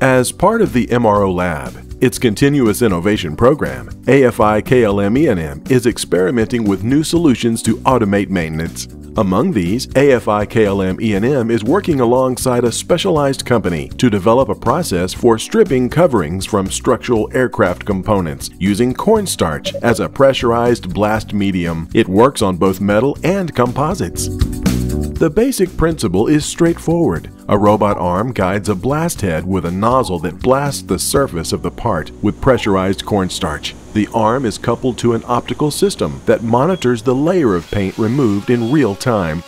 As part of the MRO lab, its continuous innovation program, AFI KLM is experimenting with new solutions to automate maintenance. Among these, AFI KLM is working alongside a specialized company to develop a process for stripping coverings from structural aircraft components using cornstarch as a pressurized blast medium. It works on both metal and composites. The basic principle is straightforward. A robot arm guides a blast head with a nozzle that blasts the surface of the part with pressurized cornstarch. The arm is coupled to an optical system that monitors the layer of paint removed in real time.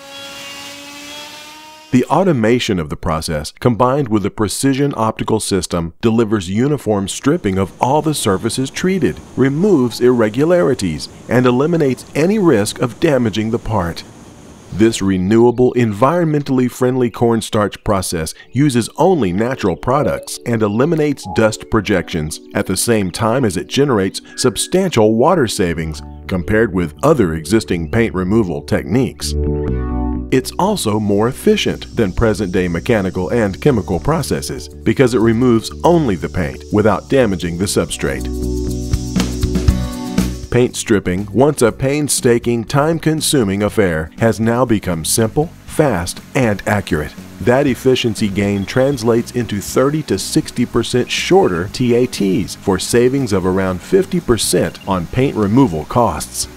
The automation of the process, combined with a precision optical system, delivers uniform stripping of all the surfaces treated, removes irregularities, and eliminates any risk of damaging the part. This renewable, environmentally friendly cornstarch process uses only natural products and eliminates dust projections at the same time as it generates substantial water savings compared with other existing paint removal techniques. It's also more efficient than present-day mechanical and chemical processes because it removes only the paint without damaging the substrate. Paint stripping, once a painstaking, time-consuming affair, has now become simple, fast, and accurate. That efficiency gain translates into 30 to 60% shorter TATs for savings of around 50% on paint removal costs.